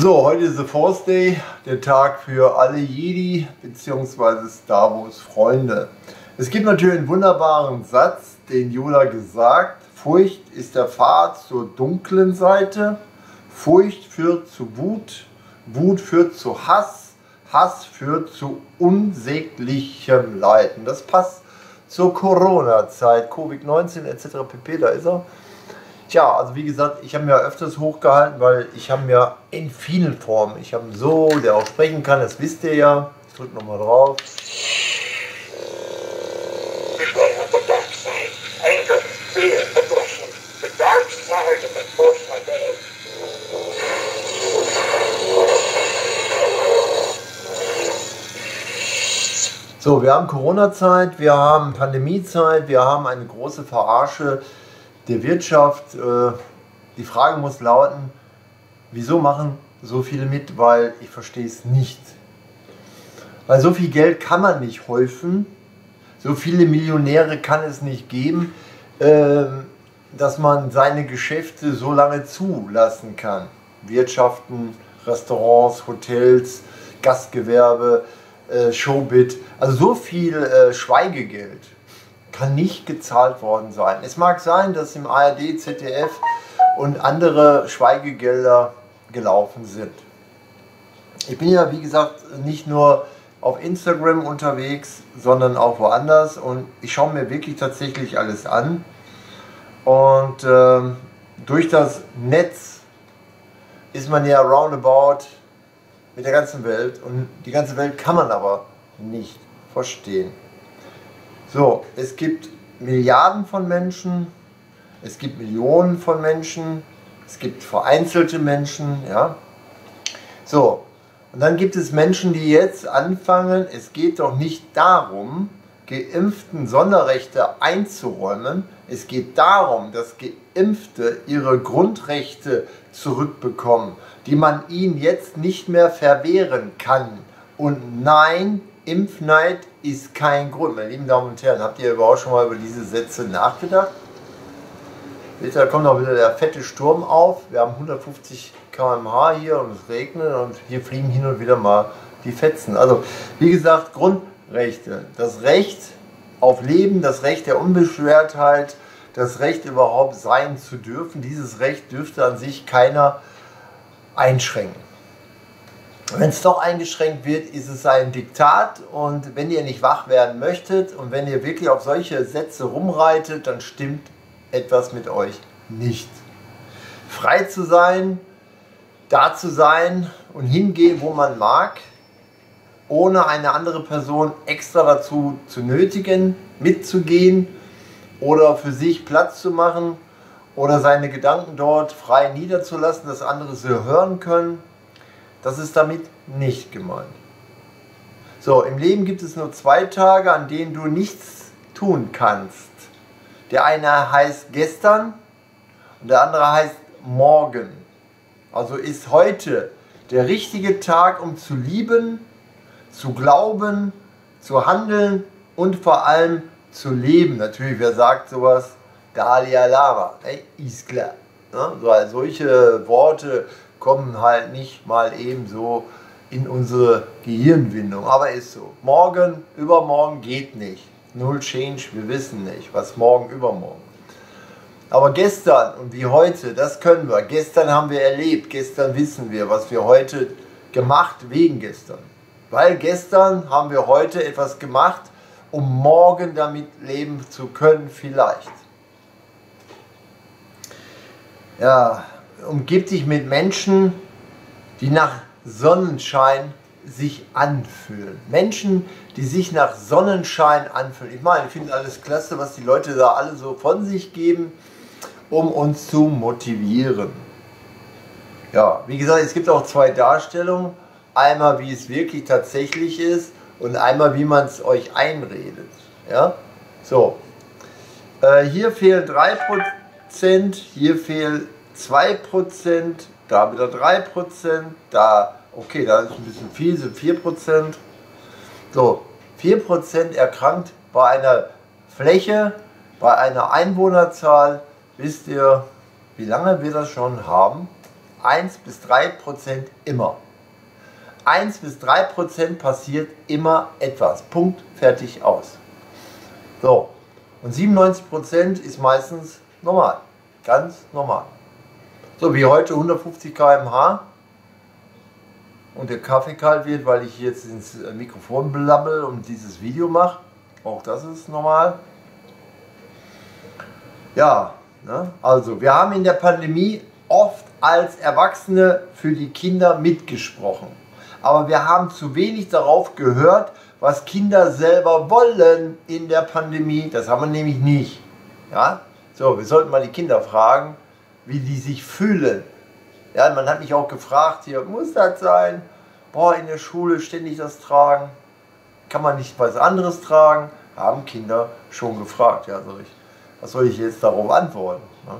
So, heute ist the Force Day, der Tag für alle Jedi bzw. Star Wars Freunde. Es gibt natürlich einen wunderbaren Satz, den Yoda gesagt, Furcht ist der Pfad zur dunklen Seite, Furcht führt zu Wut, Wut führt zu Hass, Hass führt zu unsäglichem Leiden. Das passt zur Corona-Zeit, Covid-19 etc. pp. Da ist er. Tja, also wie gesagt, ich habe mir öfters hochgehalten, weil ich habe mir in vielen Formen, ich habe so, der auch sprechen kann, das wisst ihr ja. Ich drücke nochmal drauf. So, wir haben Corona-Zeit, wir haben Pandemie-Zeit, wir haben eine große Verarsche der Wirtschaft. Äh, die Frage muss lauten, wieso machen so viele mit? Weil ich verstehe es nicht. Weil so viel Geld kann man nicht häufen, so viele Millionäre kann es nicht geben, ähm, dass man seine Geschäfte so lange zulassen kann. Wirtschaften, Restaurants, Hotels, Gastgewerbe, äh, Showbit, also so viel äh, Schweigegeld kann nicht gezahlt worden sein. Es mag sein, dass im ARD, ZDF und andere Schweigegelder gelaufen sind. Ich bin ja, wie gesagt, nicht nur auf Instagram unterwegs, sondern auch woanders und ich schaue mir wirklich tatsächlich alles an. Und äh, durch das Netz ist man ja roundabout mit der ganzen Welt und die ganze Welt kann man aber nicht verstehen. So, es gibt Milliarden von Menschen, es gibt Millionen von Menschen, es gibt vereinzelte Menschen, ja. So, und dann gibt es Menschen, die jetzt anfangen, es geht doch nicht darum, Geimpften Sonderrechte einzuräumen. Es geht darum, dass Geimpfte ihre Grundrechte zurückbekommen, die man ihnen jetzt nicht mehr verwehren kann. Und nein, Impfneid ist kein Grund. Meine lieben Damen und Herren, habt ihr überhaupt schon mal über diese Sätze nachgedacht? Da kommt auch wieder der fette Sturm auf. Wir haben 150 km/h hier und es regnet und hier fliegen hin und wieder mal die Fetzen. Also, wie gesagt, Grundrechte. Das Recht auf Leben, das Recht der Unbeschwertheit, das Recht überhaupt sein zu dürfen. Dieses Recht dürfte an sich keiner einschränken. Wenn es doch eingeschränkt wird, ist es ein Diktat und wenn ihr nicht wach werden möchtet und wenn ihr wirklich auf solche Sätze rumreitet, dann stimmt etwas mit euch nicht. Frei zu sein, da zu sein und hingehen, wo man mag, ohne eine andere Person extra dazu zu nötigen, mitzugehen oder für sich Platz zu machen oder seine Gedanken dort frei niederzulassen, dass andere sie hören können das ist damit nicht gemeint. So, im Leben gibt es nur zwei Tage, an denen du nichts tun kannst. Der eine heißt gestern und der andere heißt morgen. Also ist heute der richtige Tag, um zu lieben, zu glauben, zu handeln und vor allem zu leben. Natürlich, wer sagt sowas? Dalia Lama, hey, ist klar. Ja, so, solche Worte kommen halt nicht mal eben so in unsere Gehirnwindung. Aber ist so. Morgen, übermorgen geht nicht. Null Change, wir wissen nicht, was morgen, übermorgen. Aber gestern und wie heute, das können wir. Gestern haben wir erlebt, gestern wissen wir, was wir heute gemacht wegen gestern. Weil gestern haben wir heute etwas gemacht, um morgen damit leben zu können, vielleicht. Ja, umgib dich mit Menschen, die nach Sonnenschein sich anfühlen. Menschen, die sich nach Sonnenschein anfühlen. Ich meine, ich finde alles klasse, was die Leute da alle so von sich geben, um uns zu motivieren. Ja, wie gesagt, es gibt auch zwei Darstellungen. Einmal, wie es wirklich tatsächlich ist und einmal, wie man es euch einredet. Ja, so. Äh, hier fehlen 3%, hier fehlen 2%, da wieder 3%, da, okay, da ist ein bisschen viel, sind 4%. So, 4% erkrankt bei einer Fläche, bei einer Einwohnerzahl, wisst ihr, wie lange wir das schon haben? 1 bis 3 Prozent immer. 1 bis 3 Prozent passiert immer etwas. Punkt, fertig, aus. So, und 97 Prozent ist meistens normal. Ganz normal. So wie heute 150 km/h und der Kaffee kalt wird, weil ich jetzt ins Mikrofon blabbel und dieses Video mache. Auch das ist normal. Ja, ne? also wir haben in der Pandemie oft als Erwachsene für die Kinder mitgesprochen. Aber wir haben zu wenig darauf gehört, was Kinder selber wollen in der Pandemie. Das haben wir nämlich nicht. Ja? So, wir sollten mal die Kinder fragen, wie die sich fühlen. Ja, man hat mich auch gefragt, hier, muss das sein? Boah, in der Schule ständig das tragen. Kann man nicht was anderes tragen? Haben Kinder schon gefragt. Ja, soll ich, was soll ich jetzt darauf antworten? Ne?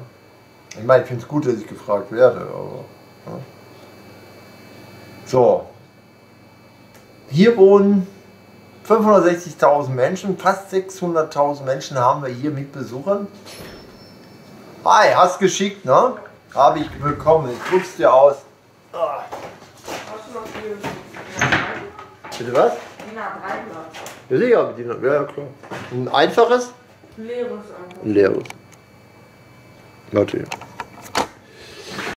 Ich meine, ich finde es gut, dass ich gefragt werde, aber. Ne? So. Hier wohnen 560.000 Menschen, fast 600.000 Menschen haben wir hier mit Besuchern. Hi, hast geschickt, ne? Habe ich bekommen. Ich druck's dir aus. Ah. Hast du noch die Bitte was? DIN A3 Ja, sicher, Bediener. Ja, ja, klar. Ein einfaches? Leeres. Ein leeres. Warte.